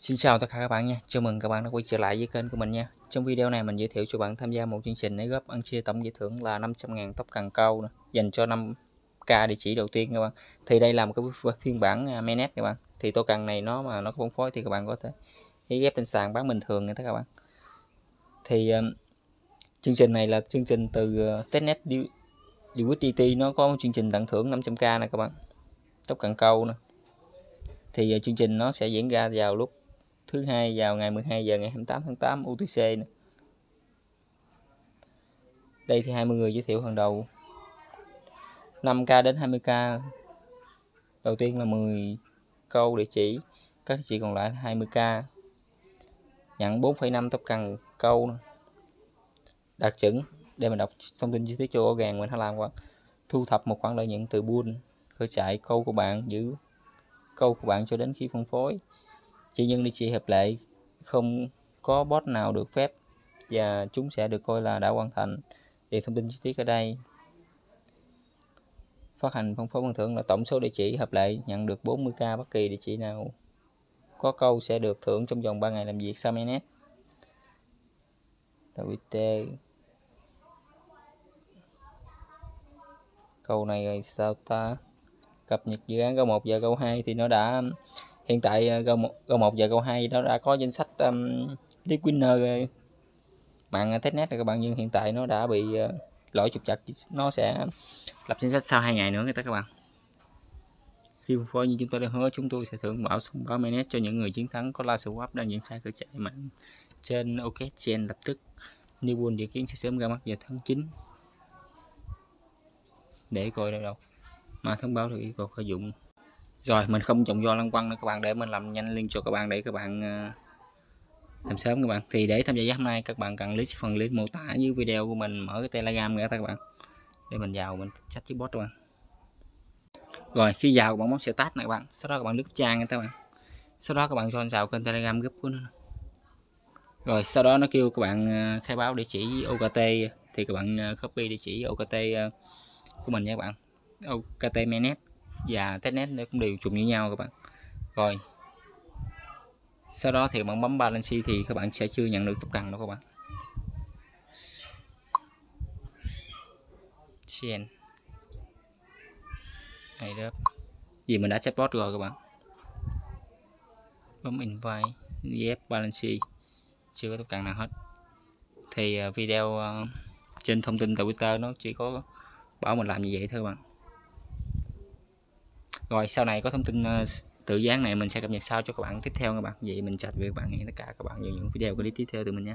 Xin chào tất cả các bạn nha, chào mừng các bạn đã quay trở lại với kênh của mình nha. Trong video này mình giới thiệu cho bạn tham gia một chương trình để góp ăn chia tổng giải thưởng là 500.000 tóc cần câu Dành cho 5k địa chỉ đầu tiên các bạn. Thì đây là một cái phiên bản menet mainnet các bạn. Thì tô cần này nó mà nó có phân phối thì các bạn có thể ghép trên sàn bán bình thường nha các bạn. Thì um, chương trình này là chương trình từ uh, Testnet DWDT nó có một chương trình tặng thưởng 500k này các bạn. Tóc cần câu nè. Thì ờ, chương trình nó sẽ diễn ra vào lúc thứ hai vào ngày 12 giờ ngày 28 tháng 8 UTC này. Đây thì 20 người giới thiệu hàng đầu. 5k đến 20k đầu tiên là 10 câu địa chỉ các địa chỉ còn lại là 20k nhận 4,5 tóc cần câu đạt chuẩn. Để mình đọc thông tin chi tiết cho gàng mình hãy làm qua thu thập một khoản lợi nhuận từ buôn khởi chạy câu của bạn giữ câu của bạn cho đến khi phân phối chỉ những địa chỉ hợp lệ, không có bot nào được phép, và chúng sẽ được coi là đã hoàn thành. Điền thông tin chi tiết ở đây. Phát hành phân phối phần thưởng là tổng số địa chỉ hợp lệ, nhận được 40k bất kỳ địa chỉ nào. Có câu sẽ được thưởng trong vòng 3 ngày làm việc sau mainnet. TWT câu này rồi sao ta? Cập nhật dự án câu 1 và câu 2 thì nó đã hiện tại à, câu 1, câu 1 và câu 2 nó đã có danh sách um, league winner mạng testnet rồi các bạn nhưng hiện tại nó đã bị uh, lỗi trục chặt nó sẽ lập danh sách sau hai ngày nữa người ta các bạn. Khi phân phối như chúng tôi đã hứa chúng tôi sẽ thưởng bảo thông báo mainnet cho những người chiến thắng có la swap đang triển khai cửa chạy mạng trên OK Chain lập tức. New dự kiến sẽ sớm ra mắt vào tháng 9 để coi đâu đâu. Mà thông báo được yêu cầu sử dụng rồi, mình không trồng do lăng quăng nữa các bạn, để mình làm nhanh liên cho các bạn để các bạn ờ, làm sớm các bạn. Thì để tham gia giá hôm nay, các bạn cần list phần link mô tả dưới video của mình, mở cái telegram nữa các bạn. Để mình vào mình chat với bot các bạn. Rồi, khi vào bạn bấm start này các bạn. Sau đó các bạn lướt trang nha các bạn. Sau đó các bạn join vào kênh telegram group của nó. Rồi, sau đó nó kêu các bạn ờ, khai báo địa chỉ OKT thì các bạn ờ, copy địa chỉ OKT của mình nha các bạn. OKT mainnet và testnet nó cũng đều trùng như nhau các bạn. Rồi. Sau đó thì bạn bấm balance thì các bạn sẽ chưa nhận được tốc cần đâu các bạn. Chain này đó vì mình đã chatbot rồi các bạn. Bấm invite. Dép balance chưa có tốc cần nào hết. Thì à, video à, trên thông tin Twitter nó chỉ có bảo mình làm như vậy thôi các bạn rồi sau này có thông tin uh, tự dán này mình sẽ cập nhật sau cho các bạn tiếp theo các bạn. Vậy mình chào tạm biệt các bạn hẹn tất cả các bạn vào những video clip tiếp theo từ mình nhé